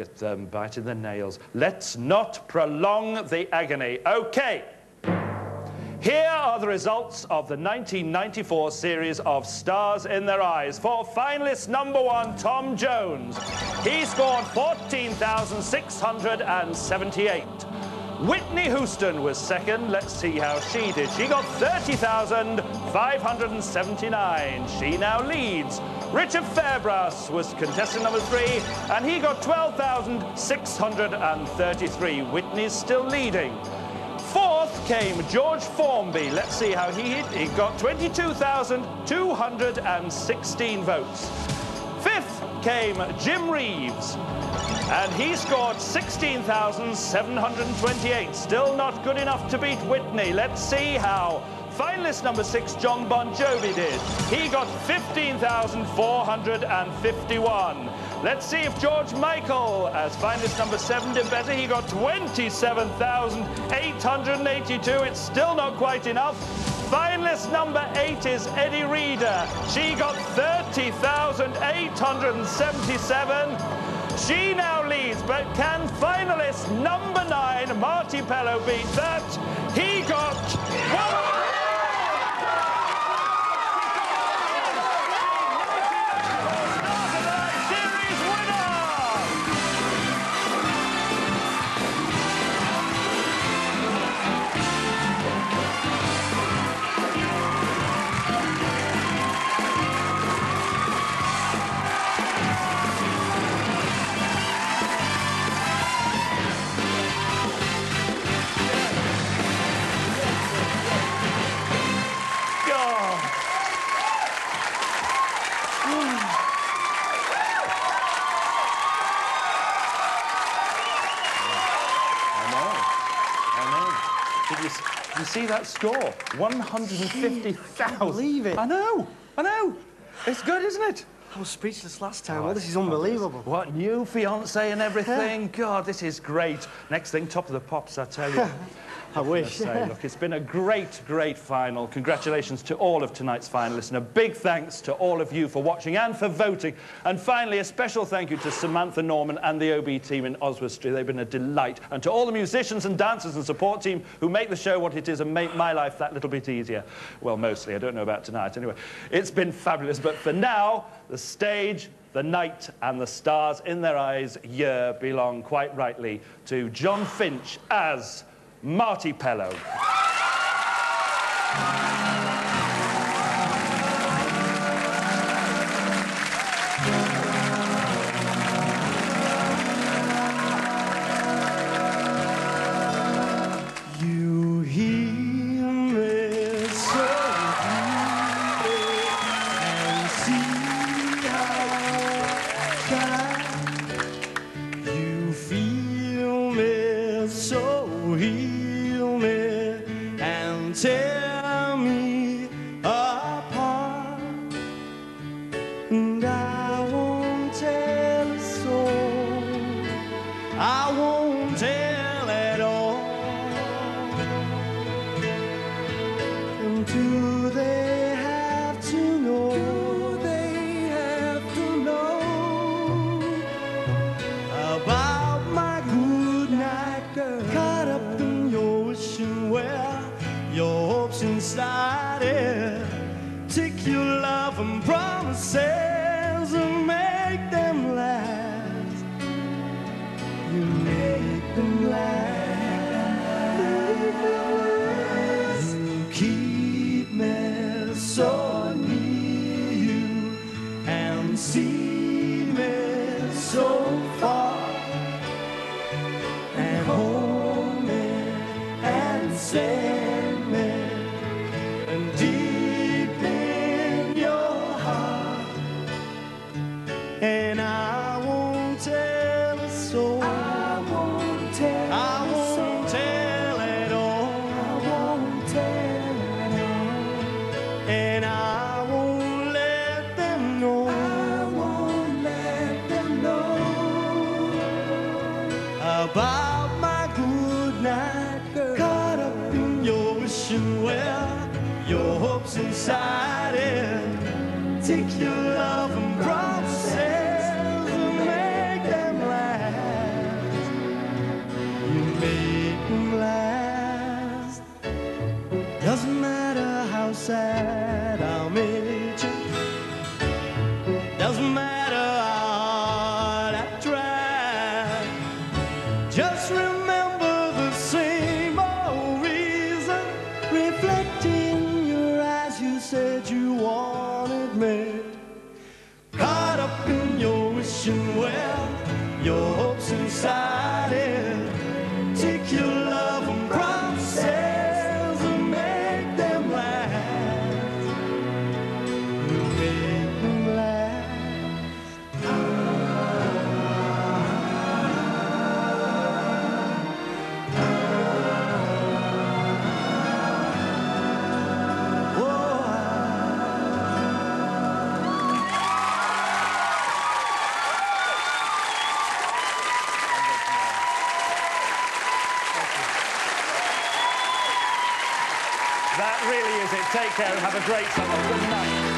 At them biting the nails. Let's not prolong the agony. Okay. Here are the results of the 1994 series of Stars in Their Eyes. For finalist number one, Tom Jones, he scored 14,678. Whitney Houston was second. Let's see how she did. She got 30,579. She now leads. Richard Fairbrass was contestant number three, and he got 12,633. Whitney's still leading. Fourth came George Formby. Let's see how he hit. He got 22,216 votes. Fifth came Jim Reeves. And he scored 16,728. Still not good enough to beat Whitney. Let's see how. Finalist number six, Jon Bon Jovi did. He got 15,451. Let's see if George Michael, as finalist number seven, did better. He got 27,882. It's still not quite enough. Finalist number eight is Eddie Reader. She got 30,877. She now leads, but can finalist number nine, Marty Pellow, beat that? He got Did you, did you see that score? 150,000. believe it. I know. I know. It's good, isn't it? I was speechless last time. well, this is unbelievable. What, new fiance and everything? God, this is great. Next thing, top of the pops, I tell you. I wish. say, look, it's been a great, great final. Congratulations to all of tonight's finalists, and a big thanks to all of you for watching and for voting. And finally, a special thank you to Samantha Norman and the OB team in Oswestry. They've been a delight. And to all the musicians and dancers and support team who make the show what it is and make my life that little bit easier. Well, mostly. I don't know about tonight. Anyway, it's been fabulous. But for now, the stage, the night and the stars in their eyes year belong quite rightly to John Finch as Marty Pellow. And hopes inside it. Take your love and promises and and I won't tell a soul. I won't tell. I won't tell at all. I won't tell at all. And I won't let them know. I won't let them know about my good night girl. Caught up in your wishing well, your hopes inside it. Take your love Just remember the same old reason. Reflecting in your eyes, you said you wanted me. Caught up in your wishing well, your hopes inside That really is it. Take care and have a great summer. Good night.